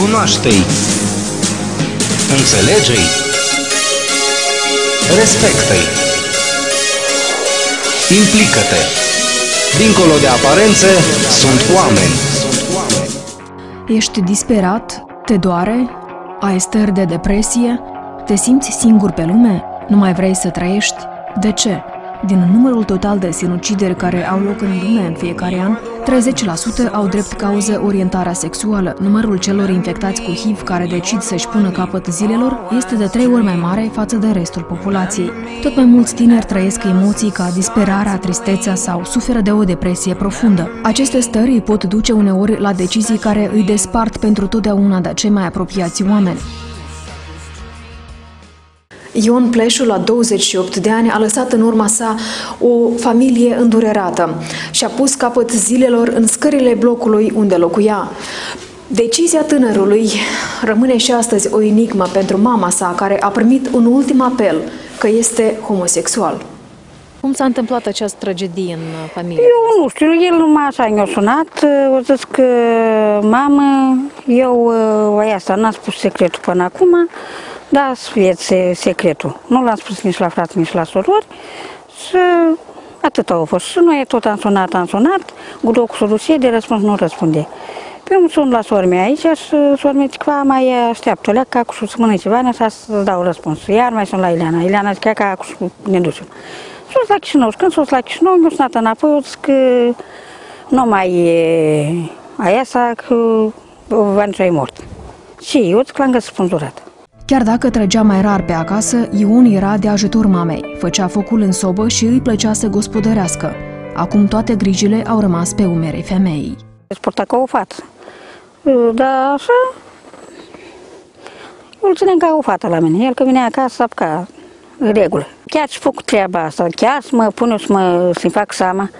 Cunoaște-i. Înțelege-i. Respectă-i. Implică-te. Dincolo de aparențe, sunt oameni. Ești disperat? Te doare? Ai stări de depresie? Te simți singur pe lume? Nu mai vrei să trăiești? De ce? Din numărul total de sinucideri care au loc în lume în fiecare an, 30% au drept cauză orientarea sexuală. Numărul celor infectați cu HIV care decid să-și pună capăt zilelor este de trei ori mai mare față de restul populației. Tot mai mulți tineri trăiesc emoții ca disperarea, tristețea sau suferă de o depresie profundă. Aceste stări îi pot duce uneori la decizii care îi despart pentru totdeauna de cei mai apropiați oameni. Ion Pleșu, la 28 de ani, a lăsat în urma sa o familie îndurerată și a pus capăt zilelor în scările blocului unde locuia. Decizia tânărului rămâne și astăzi o enigmă pentru mama sa, care a primit un ultim apel că este homosexual. Cum s-a întâmplat această tragedie în familie? Eu nu știu, el numai așa mi-a sunat, o zis că mamă, eu ă, asta n-am spus secretul până acum, da, sfieți secretul. Nu l-am spus nici la frați, nici la sorori și atât au fost. Și noi tot am sunat, am sunat, cu cu soluție, de răspuns nu răspunde. Pe un sun la sora mea aici și sora mea zice, mai așteaptă, lea ca cu să mănânc ceva, așa să dau răspuns. Iar mai sunt la Ileana. Ileana zice, ca cu ne ducem. S-a la Chișinău. Și când s-a la Chișinău, mi-a sunat înapoi, eu zic că nu mai e aia sa, că Vanicea e mort. Și eu zic că l-am găsit spânzurat. Chiar dacă trăgea mai rar pe acasă, Ion era de ajutor mamei, făcea focul în sobă și îi plăcea să gospodărească. Acum toate grijile au rămas pe umerii femeii. Sporta ca o față. Da, așa, îl ținem ca o fată la mine. El că vine acasă, ca regulă. Chiar și făcut treaba asta, chiar să mă pun să mă să fac seama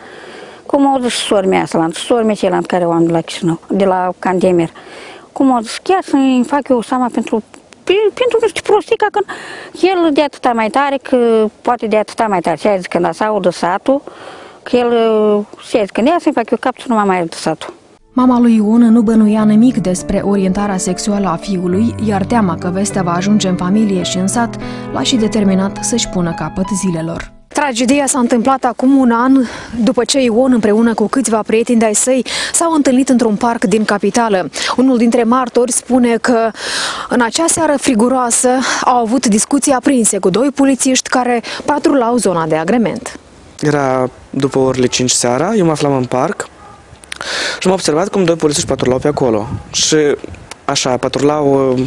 cum au zis sora mea asta, sora mea cealaltă care o am de la Chișinău, de la Candemer. Cum au zis, chiar să-mi fac eu seama pentru pentru că ce prostica când el de atâta mai tare, că poate de atâta mai tare. Și a zis când s-a audă satul, că el și a zis când ia să-mi fac eu cap să nu mai mai satul. Mama lui Ion nu bănuia nimic despre orientarea sexuală a fiului, iar teama că vestea va ajunge în familie și în sat l-a și determinat să-și pună capăt zilelor. Tragedia s-a întâmplat acum un an, după ce Ion împreună cu câțiva prieteni de-ai săi s-au întâlnit într-un parc din capitală. Unul dintre martori spune că în acea seară friguroasă au avut discuții aprinse cu doi polițiști care patrulau zona de agrement. Era după orele 5 seara, eu mă aflam în parc și am observat cum doi polițiști patrulau pe acolo. Și așa, patrulau uh,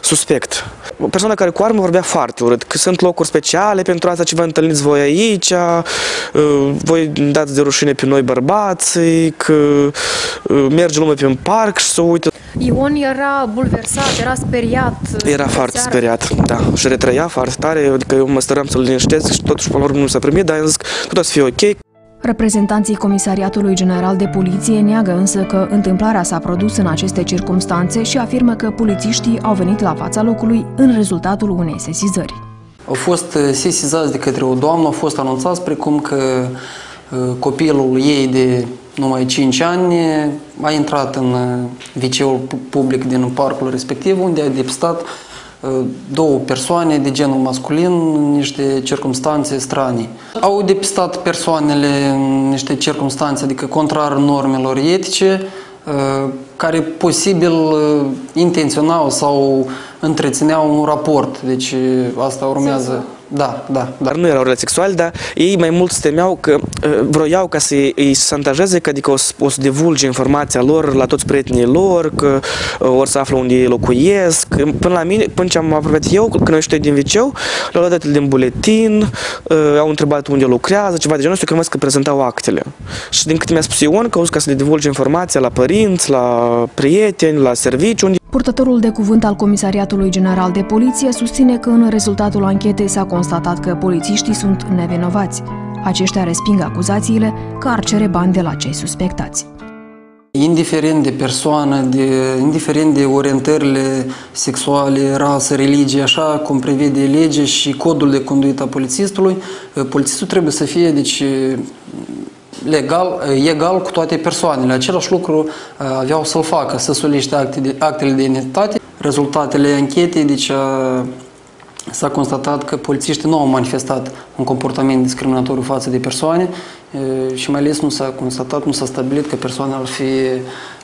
suspect. O persoană care cu armă vorbea foarte urât, că sunt locuri speciale pentru asta ce vă întâlniți voi aici, uh, voi dați de rușine pe noi bărbații, că uh, merge lumea pe un parc și să uită. Ion era bulversat, era speriat. Era foarte seara. speriat, da, și retrăia foarte tare, adică eu mă stăream să-l liniștesc și totuși până la urmă nu s-a primit, dar am zis că tot o să fie ok. Reprezentanții Comisariatului General de Poliție neagă însă că întâmplarea s-a produs în aceste circunstanțe și afirmă că polițiștii au venit la fața locului în rezultatul unei sesizări. Au fost uh, sesizați de către o doamnă, au fost anunțați precum că uh, copilul ei de numai 5 ani a intrat în uh, wc public din parcul respectiv, unde a depistat două persoane de genul masculin în niște circunstanțe stranii. Au depistat persoanele în niște circunstanțe, adică contrar normelor etice, uh, care posibil uh, intenționau sau întrețineau un raport. Deci asta urmează... Da, da, da. Dar nu erau relații sexuale, dar ei mai mult se temeau că uh, vroiau ca să îi santajeze, că adică o, o să divulge informația lor la toți prietenii lor, că uh, or să află unde ei locuiesc. Până la mine, până ce am apropiat eu, când noi știu din viceu, le-au luat datele din buletin, uh, au întrebat unde lucrează, ceva de genul ăsta, că că prezentau actele. Și din câte mi-a spus Ion, că au ca să le divulge informația la părinți, la prieteni, la serviciu, unde Purtătorul de cuvânt al Comisariatului General de Poliție susține că în rezultatul anchetei s-a constatat că polițiștii sunt nevinovați. Aceștia resping acuzațiile că ar cere bani de la cei suspectați. Indiferent de persoană, de, indiferent de orientările sexuale, rasă, religie, așa cum prevede lege și codul de conduită a polițistului, polițistul trebuie să fie deci, legal, egal cu toate persoanele. Același lucru aveau să-l facă, să solicite acte de, actele de identitate. Rezultatele anchetei, deci s-a constatat că polițiștii nu au manifestat un comportament discriminatoriu față de persoane și mai ales nu s-a constatat, nu s-a stabilit că persoana ar fi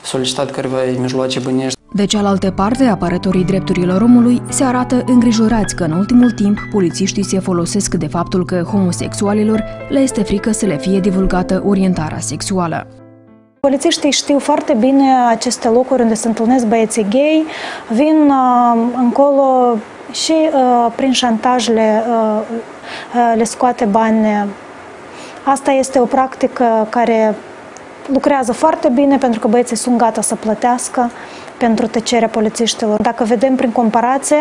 solicitat careva mijloace bănești. De cealaltă parte, apărătorii drepturilor omului se arată îngrijorați că în ultimul timp polițiștii se folosesc de faptul că homosexualilor le este frică să le fie divulgată orientarea sexuală. Polițiștii știu foarte bine aceste locuri unde se întâlnesc băieții gay, vin uh, încolo și uh, prin șantaj le, uh, uh, le scoate bani. Asta este o practică care lucrează foarte bine pentru că băieții sunt gata să plătească pentru tăcerea polițiștilor. Dacă vedem prin comparație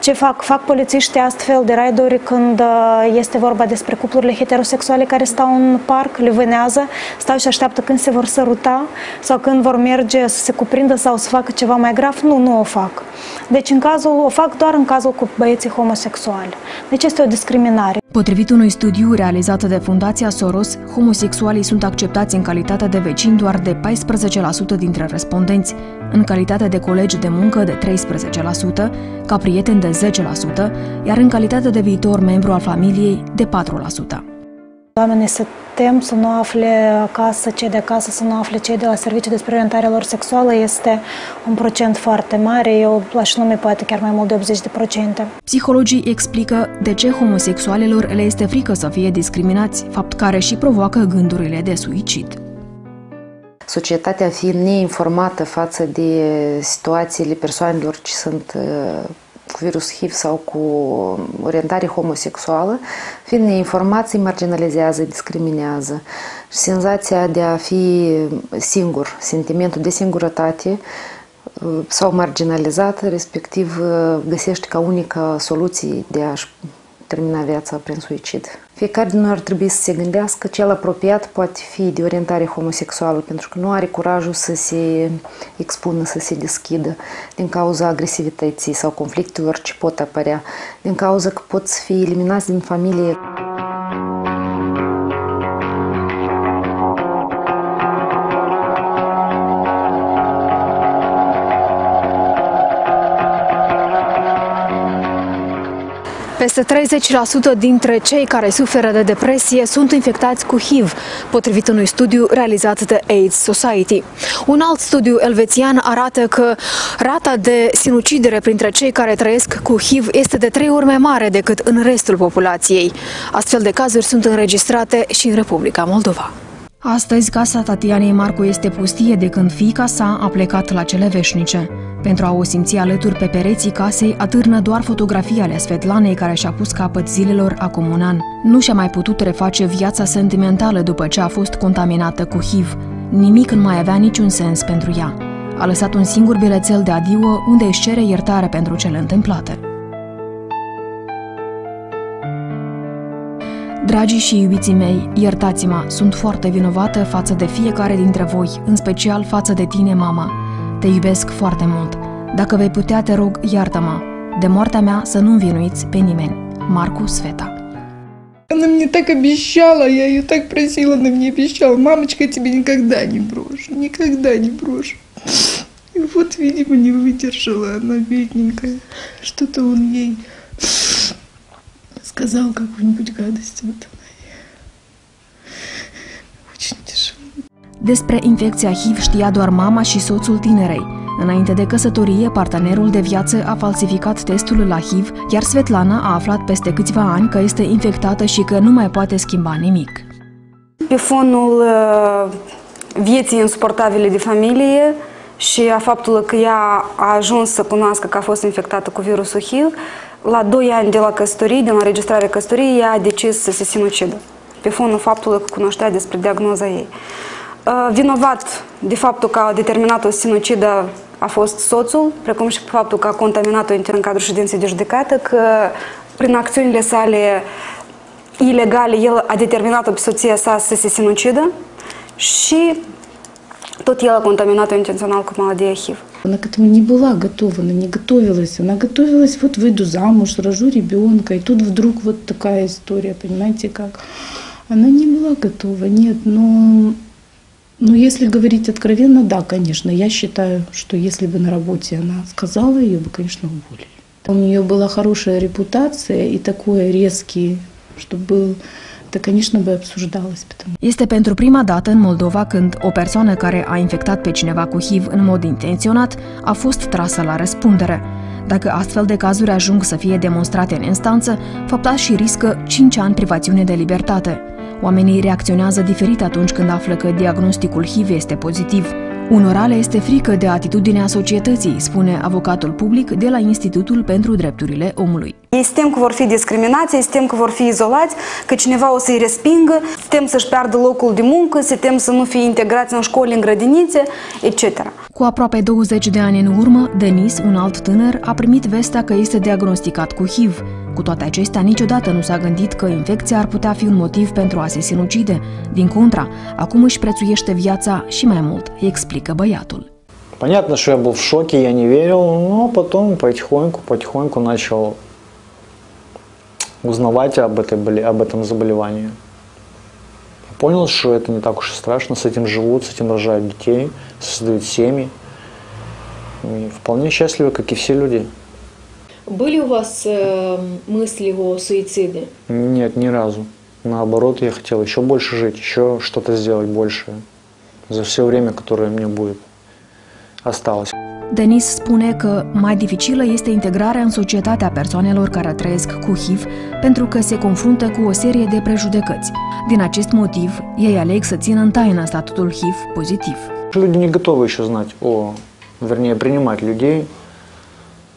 ce fac, fac polițiștii astfel de raiduri când uh, este vorba despre cuplurile heterosexuale care stau în parc, le vânează, stau și așteaptă când se vor săruta sau când vor merge să se cuprindă sau să facă ceva mai grav, nu, nu o fac. Deci în cazul, o fac doar în cazul cu băieții homosexuali. Deci este o discriminare. Potrivit unui studiu realizat de Fundația Soros, homosexualii sunt acceptați în calitate de vecini doar de 14% dintre respondenți, în calitate de colegi de muncă de 13%, ca prieteni de 10%, iar în calitate de viitor membru al familiei de 4%. Oamenii se tem să nu afle acasă, cei de acasă să nu afle cei de la serviciu despre orientarea lor sexuală este un procent foarte mare, eu aș nume poate chiar mai mult de 80%. Psihologii explică de ce homosexualilor le este frică să fie discriminați, fapt care și provoacă gândurile de suicid. Societatea fiind neinformată față de situațiile persoanelor ce sunt uh, cu virus HIV sau cu orientare homosexuală, fiind neinformați, marginalizează, discriminează. Și senzația de a fi singur, sentimentul de singurătate uh, sau marginalizat, respectiv uh, găsește ca unică soluție de a-și termina viața prin suicid. Fiecare din noi ar trebui să se gândească cel apropiat poate fi de orientare homosexuală, pentru că nu are curajul să se expună, să se deschidă din cauza agresivității sau conflictelor ce pot apărea, din cauza că pot să fie eliminați din familie. Peste 30% dintre cei care suferă de depresie sunt infectați cu HIV, potrivit unui studiu realizat de AIDS Society. Un alt studiu elvețian arată că rata de sinucidere printre cei care trăiesc cu HIV este de trei ori mai mare decât în restul populației. Astfel de cazuri sunt înregistrate și în Republica Moldova. Astăzi, casa Tatianei Marcu este pustie de când fiica sa a plecat la cele veșnice. Pentru a o simți alături pe pereții casei, atârnă doar fotografii ale Svetlanei care și-a pus capăt zilelor acum un an. Nu și-a mai putut reface viața sentimentală după ce a fost contaminată cu HIV. Nimic nu mai avea niciun sens pentru ea. A lăsat un singur bilețel de adio unde își cere iertare pentru cele întâmplate. Dragii și iubiții mei, iertați-mă, sunt foarte vinovată față de fiecare dintre voi, în special față de tine, mama. Te iubesc foarte mult. Dacă vei putea, te rog, iartă-mă. De moartea mea să nu învinuiți pe nimeni. Марку Света. Она мне так обещала, я ее так просила, она мне обещала, мамочка, я тебя никогда не брошу, никогда не брошу. И вот, видимо, не выдержала она, бедненькая. Что-то он ей сказал какую-нибудь гадость. Вот она очень тяжело. Despre infecția HIV știa doar mama și soțul tinerei. Înainte de căsătorie, partenerul de viață a falsificat testul la HIV, iar Svetlana a aflat peste câțiva ani că este infectată și că nu mai poate schimba nimic. Pe fonul uh, vieții insuportabile de familie și a faptului că ea a ajuns să cunoască că a fost infectată cu virusul HIV, la 2 ani de la căsătorie, de la înregistrarea căsătoriei, ea a decis să se sinucidă, pe fonul faptului că cunoștea despre diagnoza ei. Uh, vinovat de faptul că a determinat o sinucidă a fost soțul, precum și faptul că a contaminat-o în cadrul ședinței de judecată, că prin acțiunile sale ilegale el a determinat-o pe soția sa să se sinucidă și tot el a contaminat-o intențional cu maladia HIV. Она к этому не была готова, она не готовилась. Она готовилась, вот выйду замуж, рожу ребенка, и тут вдруг вот такая история, понимаете, как. Она не была готова, нет, но, но если говорить откровенно, да, конечно, я считаю, что если бы на работе она сказала, ее бы, конечно, уволили. У нее была хорошая репутация и такой резкий, что был это, конечно, бы обсуждалось. Потому... Este pentru prima dată în Moldova când o persoană care a infectat pe cineva cu HIV în mod intenționat a fost trasă la răspundere. Dacă astfel de cazuri ajung să fie demonstrate în instanță, făptaș și riscă 5 ani privațiune de libertate. Oamenii reacționează diferit atunci când află că diagnosticul HIV este pozitiv. Unora le este frică de atitudinea societății, spune avocatul public de la Institutul pentru Drepturile Omului. Ei tem că vor fi discriminați, ei tem că vor fi izolați, că cineva o să-i respingă, se tem să-și piardă locul de muncă, se tem să nu fie integrați în școli, în grădinițe, etc. Cu aproape 20 de ani în urmă, Denis, un alt tânăr, a primit vestea că este diagnosticat cu HIV. Cu toate acestea, niciodată nu s-a gândit că infecția ar putea fi un motiv pentru a se sinucide. Din contra, acum își prețuiește viața și mai mult, explică băiatul. Понятно, что я был в шоке, я не верил, но потом потихоньку, потихоньку начал узнавать об, этой, об этом заболевании. Понял, что это не так уж и страшно, с этим живут, с этим рожают детей, создают семьи. И вполне счастливы, как и все люди. Были у вас э, мысли о суициде? Нет, ни разу. Наоборот, я хотел еще больше жить, еще что-то сделать большее за все время, которое мне будет осталось. Denis spune că mai dificilă este integrarea în societatea persoanelor care trăiesc cu HIV pentru că se confruntă cu o serie de prejudecăți. Din acest motiv, ei aleg să țină în taină statutul HIV pozitiv. Люди не готовы еще знать о, вернее, принимать людей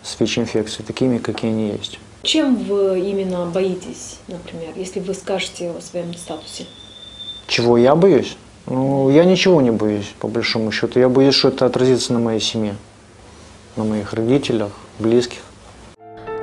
с ВИЧ-инфекцией такими, какие они есть. Чем вы именно боитесь, например, если вы скажете о своем статусе? Чего я боюсь? Ну, я ничего не боюсь, по большому счету. Я боюсь, что это отразится на моей семье, на моих родителях, близких.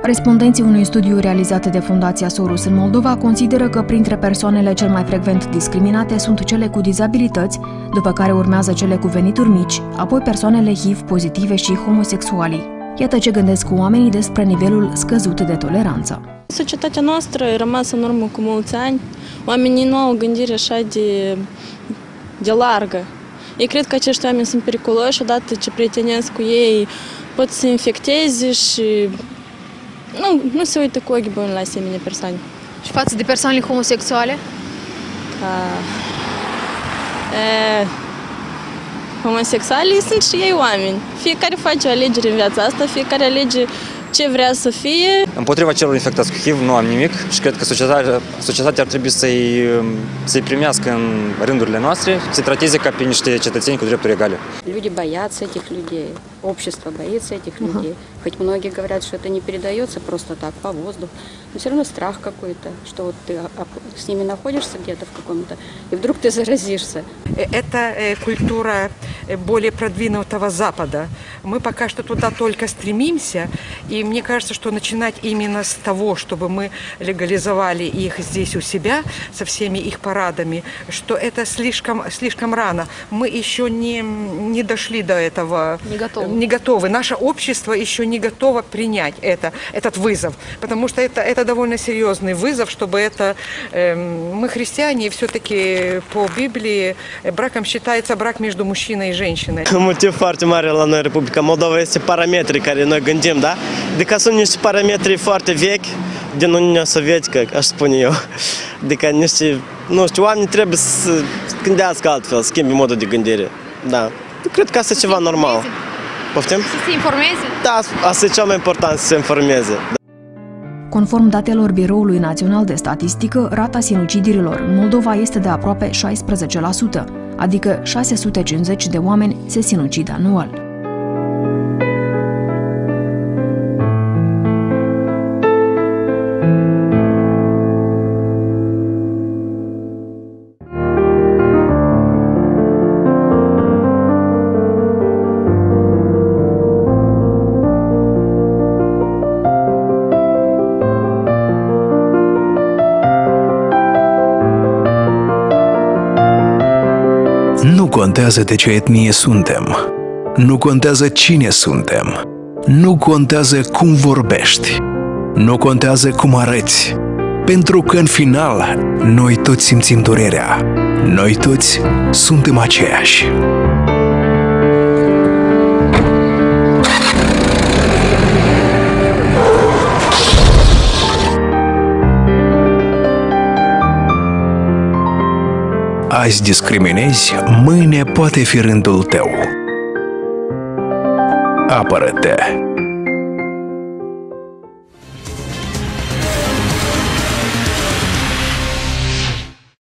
Respondenții unui studiu realizat de Fundația Sorus în Moldova consideră că printre persoanele cel mai frecvent discriminate sunt cele cu dizabilități, după care urmează cele cu venituri mici, apoi persoanele HIV pozitive și homosexualii. Iată ce gândesc oamenii despre nivelul scăzut de toleranță. Societatea noastră a rămas în urmă cu mulți ani. Oamenii nu au o gândire așa de, de largă. Ei cred că acești oameni sunt periculoși odată ce prietenesc cu ei, pot să infecteze și nu, nu se uită cu ochi buni la asemenea persoane. Și față de persoanele homosexuale? Da. E, homosexualii sunt și ei oameni. Fiecare face o alegere în viața asta, fiecare alege ce vrea să fie. Împotriva celor infectați cu HIV nu am nimic și cred că societatea, societatea ar trebui să-i, să-i primească în rândurile noastre, să-i trateze ca pe niște cetățeni cu drepturi egale. Люди боятся этих людей, общество боится этих людей. Хоть многие говорят, что это не передается просто так, по воздуху, но все равно страх какой-то, что вот ты с ними находишься где-то в каком-то, и вдруг ты заразишься. Это культура более продвинутого Запада. Мы пока что туда только стремимся, и мне кажется, что начинать именно с того, чтобы мы легализовали их здесь у себя, со всеми их парадами, что это слишком, слишком рано. Мы еще не, не дошли до этого. Не готовы. Не готовы. Наше общество еще не готово принять это, этот вызов. Потому что это, это довольно серьезный вызов, чтобы это... Э, мы христиане, и все-таки по Библии браком считается брак между mужчиной и женщиной. Foarte mare la noi, Republica Moldova, este parametrii care noi gândim, da? Adică sunt niște parametri foarte vechi din Uniunea Sovietică, aș spune eu. Adică niște, nu știu, oamenii trebuie să gândească altfel, schimbi modul de gândire. Da. Cred că asta e ceva normal. Poftim? Să se informeze? Da, asta e cel mai important, să se informeze. Conform datelor Biroului Național de Statistică, rata sinucidirilor în Moldova este de aproape 16%, adică 650 de oameni se sinucid anual. Contează de ce etnie suntem. Nu contează cine suntem. Nu contează cum vorbești. Nu contează cum arăți. Pentru că în final, noi toți simțim durerea. Noi toți suntem aceiași. Azi discriminezi, mâine poate fi rândul tău. Apără-te!